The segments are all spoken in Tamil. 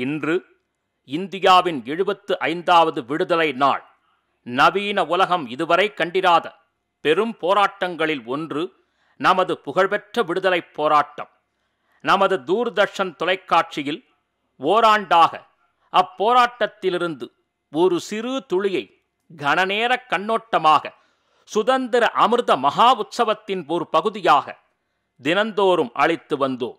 இன்று இந்தியாவின் எழுபத்து ஐந்தாவது விடுதலை நாள். நவீன உலகம் இதுவரை கண்டிராத பெரும் போராட்டங்களில் ஒன்று நமது புகழ்பெற்ற விடுதலைப் போராட்டம். நமது தூர்தர்ஷன் தொலைக்காட்சியில் ஓராண்டாக அப்போராட்டத்திலிருந்து ஒரு சிறு துளியை கனநேர கண்ணோட்டமாக சுதந்திர அமிர்த மகா உற்சவத்தின் ஒரு பகுதியாக தினந்தோறும் அளித்து வந்தோம்.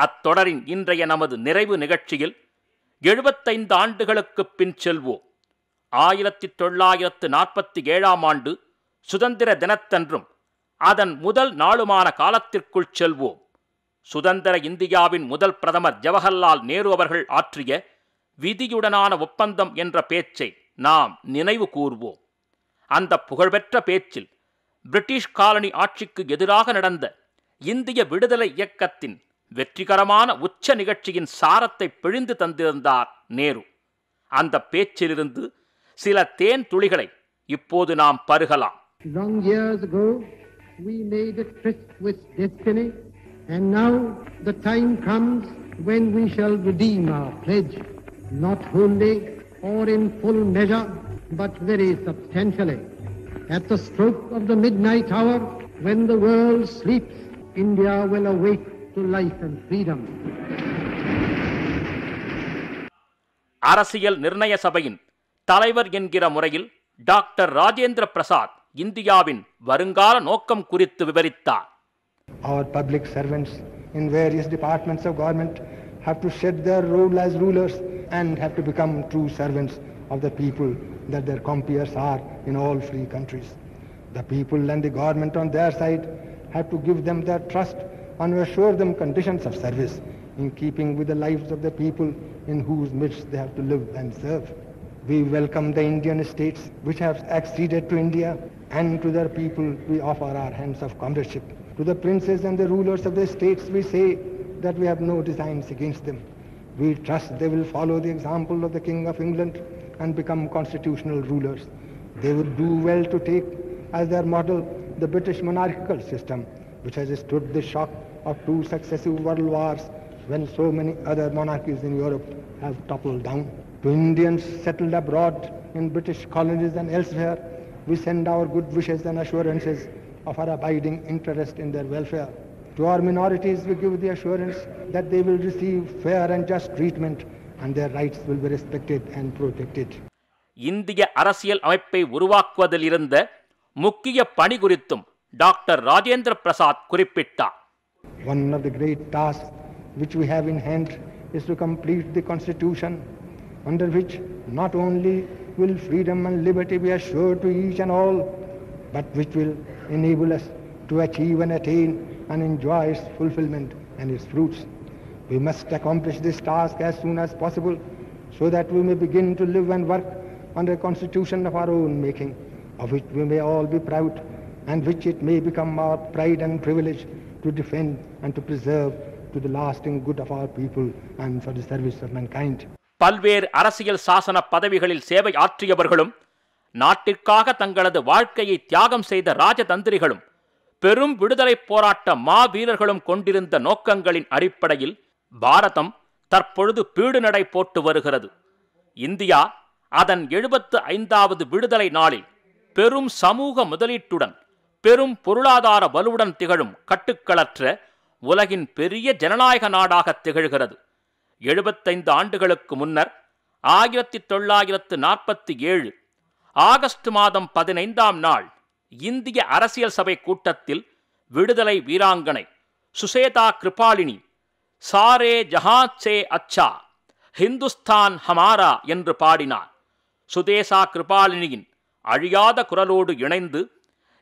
அத்தொடரின் இன்றைய நமது நிறைவு நிகழ்ச்சியில் எழுபத்தைந்து ஆண்டுகளுக்குப் பின் செல்வோம். ஆயிரத்தி தொள்ளாயிரத்து நாற்பத்தி ஏழாம் ஆண்டு சுதந்திர தினத்தன்றும் அதன் முதல் நாளுமான காலத்திற்குள் செல்வோம். சுதந்திர இந்தியாவின் முதல் பிரதமர் ஜவஹர்லால் நேரு அவர்கள் ஆற்றிய விதியுடனான ஒப்பந்தம் என்ற பேச்சை நாம் நினைவு கூர்வோம். அந்த புகழ்பெற்ற பேச்சில் பிரிட்டிஷ் காலனி ஆட்சிக்கு எதிராக நடந்த இந்திய விடுதலை இயக்கத்தின் வெற்றிகரமான உச்ச நிகழ்ச்சியின் சாரத்தை பிழிந்து தந்திருந்தார் நேரு அந்த பேச்சிலிருந்து சில தேன் துளிகளை இப்போது நாம் பருகலாம் Long years ago, we made a tryst with destiny, and now the time comes when we shall redeem our pledge, not wholly or in full measure, but very substantially. At the stroke of the midnight hour, when the world sleeps, India will awake to life and freedom. அரசியல் நிர்ணய சபையின் தலைவர் என்கிற முறையில் டாக்டர் ராஜேந்திர பிரசாத் இந்தியாவின் வருங்கால நோக்கம் குறித்து விவரித்தார் Our public servants in various departments of government have to shed their role as rulers and have to become true servants of the people that their compeers are in all free countries. The people and the government on their side have to give them their trust and assure them conditions of service in keeping with the lives of the people in whose midst they have to live and serve. We welcome the Indian states which have acceded to India and to their people we offer our hands of comradeship. To the princes and the rulers of the states we say that we have no designs against them. We trust they will follow the example of the King of England and become constitutional rulers. They would do well to take as their model the British monarchical system which has stood the shock of two successive world wars when so many other monarchies in Europe have toppled down. To Indians settled abroad in British colonies and elsewhere, we send our good wishes and assurances of our abiding interest in their welfare. To our minorities, we give the assurance that they will receive fair and just treatment and their rights will be respected and protected. இந்திய அரசியல் அமைப்பை உருவாக்குவதில் இருந்த முக்கிய பணி குறித்தும் டாக்டர் ராஜேந்திர பிரசாத் குறிப்பிட்டார் One of the great tasks which we have in hand is to complete the constitution under which not only will freedom and liberty be assured to each and all, but which will enable us to achieve and attain and enjoy its fulfillment and its fruits. We must accomplish this task as soon as possible so that we may begin to live and work under a constitution of our own making, of which we may all be proud and which it may become our pride and privilege to defend and to preserve to the lasting good of our people and for the service of mankind. பல்வேறு அரசியல் சாசன பதவிகளில் சேவை ஆற்றியவர்களும் நாட்டிற்காக தங்களது வாழ்க்கையை தியாகம் செய்த ராஜதந்திரிகளும் பெரும் விடுதலை போராட்ட மாவீரர்களும் கொண்டிருந்த நோக்கங்களின் அடிப்படையில் பாரதம் தற்பொழுது பீடுநடை போட்டு வருகிறது இந்தியா அதன் எழுபத்து ஐந்தாவது விடுதலை நாளில் பெரும் சமூக முதலீட்டுடன் பெரும் பொருளாதார வலுவுடன் திகழும் கட்டுக்களற்ற உலகின் பெரிய ஜனநாயக நாடாக திகழ்கிறது. எழுபத்தைந்து ஆண்டுகளுக்கு முன்னர் ஆயிரத்தி தொள்ளாயிரத்து நாற்பத்தி ஏழு ஆகஸ்ட் மாதம் பதினைந்தாம் நாள் இந்திய அரசியல் சபை கூட்டத்தில் விடுதலை வீராங்கனை சுசேதா கிருபாலினி சாரே ஜஹான் சே அச்சா ஹிந்துஸ்தான் ஹமாரா என்று பாடினார். சுதேசா கிருபாலினியின் அழியாத குரலோடு இணைந்து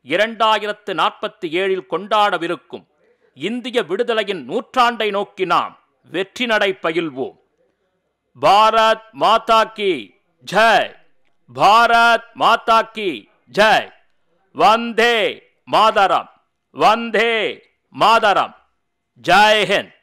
இரண்டாயிரத்து நாற்பத்தி ஏழில் கொண்டாடவிருக்கும் இந்திய விடுதலையின் நூற்றாண்டை நோக்கி நாம் வெற்றி நடை பயில்வோம். பாரத் மாதா கி ஜெய்! பாரத் மாதா கி ஜெய்! வந்தே மாதரம்! வந்தே மாதரம்! ஜெய்ஹிந்த்